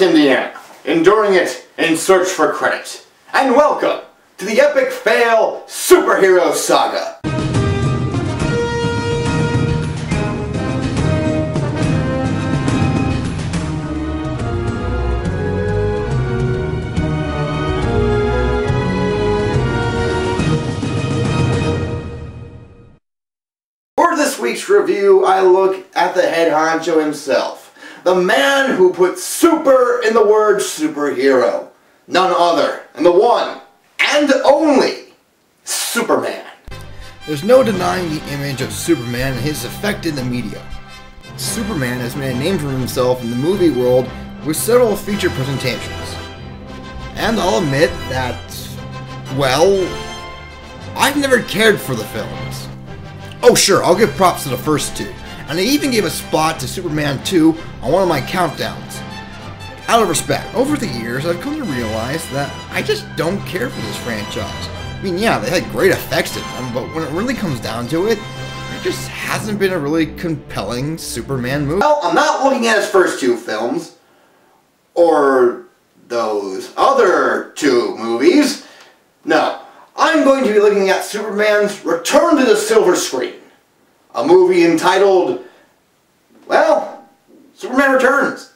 Indiana, enduring it in search for credit. And welcome to the epic fail superhero saga. For this week's review, I look at the head honcho himself. The man who put super in the word superhero. None other than the one and only Superman. There's no denying the image of Superman and his effect in the media. Superman has made a name for himself in the movie world with several feature presentations. And I'll admit that, well, I've never cared for the films. Oh sure, I'll give props to the first two, and I even gave a spot to Superman 2 on one of my countdowns. Out of respect, over the years I've come to realize that I just don't care for this franchise. I mean, yeah, they had great effects in them, but when it really comes down to it, there just hasn't been a really compelling Superman movie. Well, I'm not looking at his first two films, or those other two movies. No, I'm going to be looking at Superman's Return to the Silver Screen, a movie entitled, well, Superman Returns.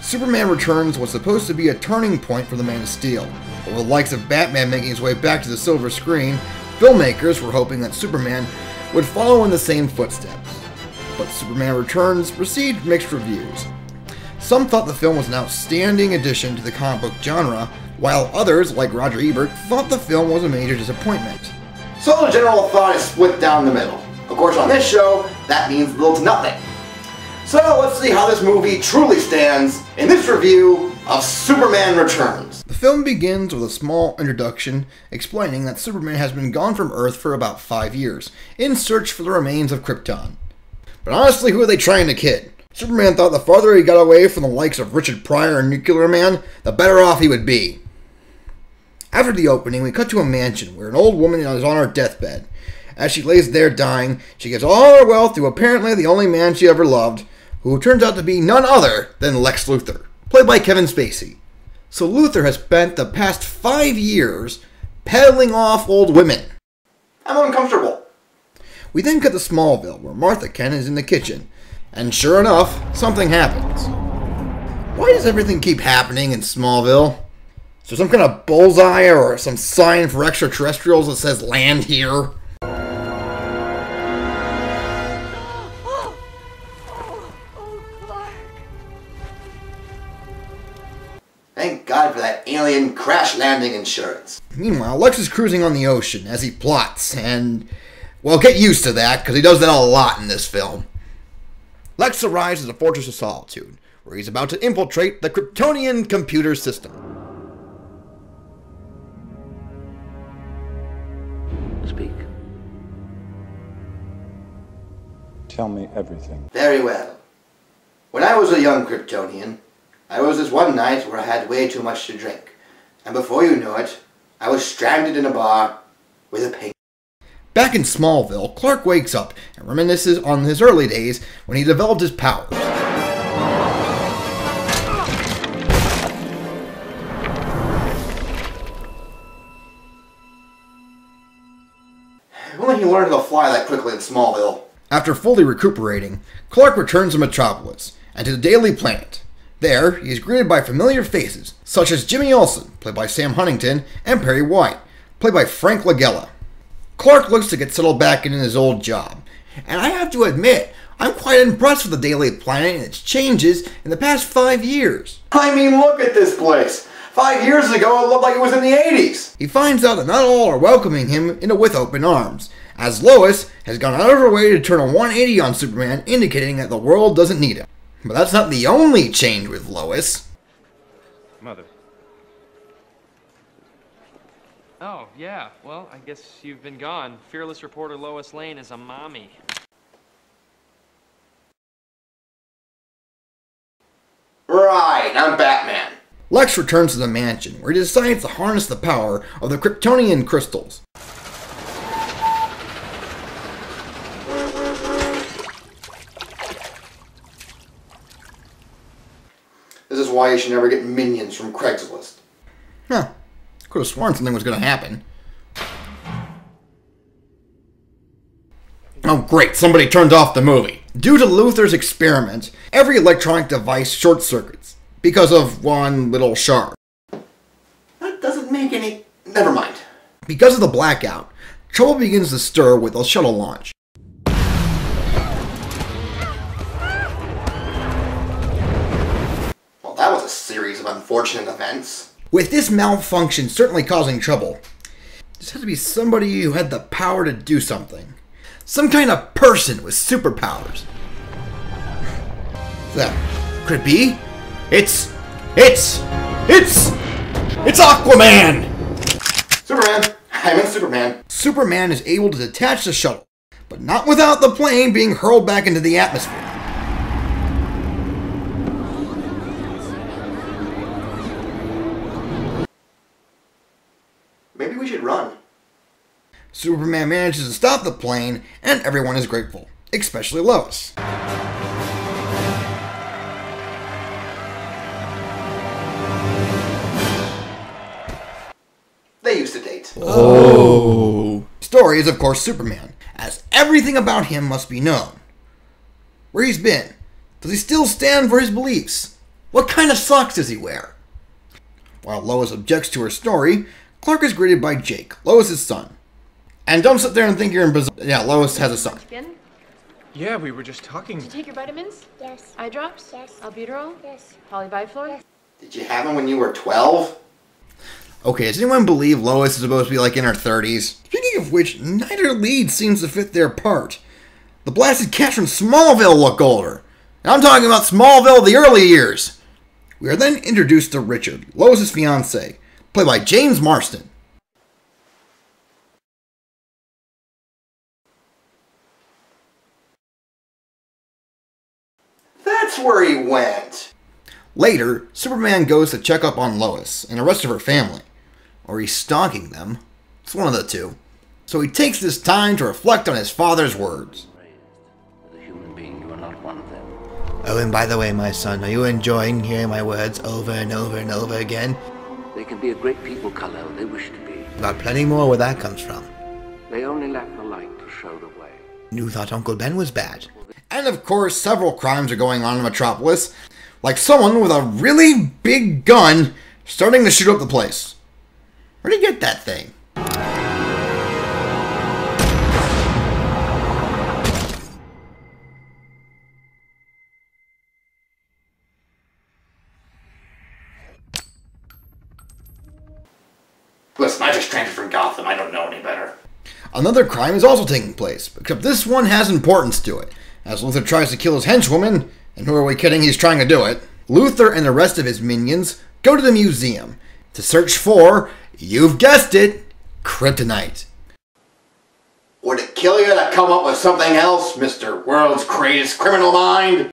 Superman Returns was supposed to be a turning point for the Man of Steel. With the likes of Batman making his way back to the silver screen, filmmakers were hoping that Superman would follow in the same footsteps. But Superman Returns received mixed reviews. Some thought the film was an outstanding addition to the comic book genre, while others, like Roger Ebert, thought the film was a major disappointment. So the general thought is split down the middle. Of course, on this show, that means little to nothing. So let's see how this movie truly stands in this review of Superman Returns. The film begins with a small introduction explaining that Superman has been gone from Earth for about five years, in search for the remains of Krypton. But honestly, who are they trying to kid? Superman thought the farther he got away from the likes of Richard Pryor and Nuclear Man, the better off he would be. After the opening, we cut to a mansion where an old woman is on her deathbed. As she lays there dying, she gives all her wealth to apparently the only man she ever loved, who turns out to be none other than Lex Luthor, played by Kevin Spacey. So Luthor has spent the past five years peddling off old women. I'm uncomfortable. We then cut to Smallville, where Martha Kent is in the kitchen, and sure enough, something happens. Why does everything keep happening in Smallville? There some kind of bullseye or some sign for extraterrestrials that says land here? Thank God for that alien crash landing insurance. Meanwhile, Lex is cruising on the ocean as he plots, and, well, get used to that, because he does that a lot in this film. Lex arrives at the Fortress of Solitude, where he's about to infiltrate the Kryptonian computer system. Speak. Tell me everything. Very well. When I was a young Kryptonian, I was this one night where I had way too much to drink. And before you know it, I was stranded in a bar with a penguin. Back in Smallville, Clark wakes up and reminisces on his early days when he developed his powers. Quickly in Smallville. After fully recuperating, Clark returns to Metropolis and to the Daily Planet. There, he is greeted by familiar faces, such as Jimmy Olsen, played by Sam Huntington, and Perry White, played by Frank Langella. Clark looks to get settled back in his old job, and I have to admit, I'm quite impressed with the Daily Planet and its changes in the past five years. I mean, look at this place. Five years ago, it looked like it was in the 80s. He finds out that not all are welcoming him into with open arms, as Lois has gone out of her way to turn a 180 on Superman, indicating that the world doesn't need him. But that's not the only change with Lois. Mother. Oh, yeah. Well, I guess you've been gone. Fearless reporter Lois Lane is a mommy. Right, I'm Batman. Lex returns to the mansion, where he decides to harness the power of the Kryptonian crystals. Why you should never get minions from Craigslist. Huh. Could have sworn something was going to happen. Oh, great, somebody turned off the movie. Due to Luthor's experiment, every electronic device short circuits because of one little shard. That doesn't make any. Never mind. Because of the blackout, trouble begins to stir with a shuttle launch. Series of unfortunate events. With this malfunction certainly causing trouble, this had to be somebody who had the power to do something. Some kind of person with superpowers. That could it be? It's it's it's it's Aquaman! Superman! I meant Superman. Superman is able to detach the shuttle, but not without the plane being hurled back into the atmosphere. Maybe we should run. Superman manages to stop the plane, and everyone is grateful, especially Lois. They used to date. Oh. Story is, of course, Superman, as everything about him must be known. Where he's been. Does he still stand for his beliefs? What kind of socks does he wear? While Lois objects to her story, Clark is greeted by Jake, Lois's son. And don't sit there and think you're in bizarre. Yeah, Lois has a son. Skin? Yeah, we were just talking. Did you take your vitamins? Yes. Eye drops? Yes. Albuterol? Yes. Poly-Vi-Flor? Did you have him when you were 12? Okay, does anyone believe Lois is supposed to be like in her 30s? Speaking of which, neither lead seems to fit their part. The blasted cats from Smallville look older. And I'm talking about Smallville the early years. We are then introduced to Richard, Lois's fiance, played by James Marsden. That's where he went. Later, Superman goes to check up on Lois and the rest of her family. Or he's stalking them. It's one of the two. So he takes this time to reflect on his father's words. As a human being, you are not one of them. Oh, and by the way, my son, are you enjoying hearing my words over and over and over again? They can be a great people, Kal-El. They wish to be. Got plenty more where that comes from. They only lack the light to show the way. You thought Uncle Ben was bad. And of course, several crimes are going on in Metropolis, like someone with a really big gun starting to shoot up the place. Where'd he get that thing? Listen, I just transferred from Gotham. I don't know any better. Another crime is also taking place, except this one has importance to it, as Luthor tries to kill his henchwoman, and who are we kidding, he's trying to do it. Luthor and the rest of his minions go to the museum to search for, you've guessed it, kryptonite. Would it kill you to come up with something else, Mr. World's Greatest Criminal Mind?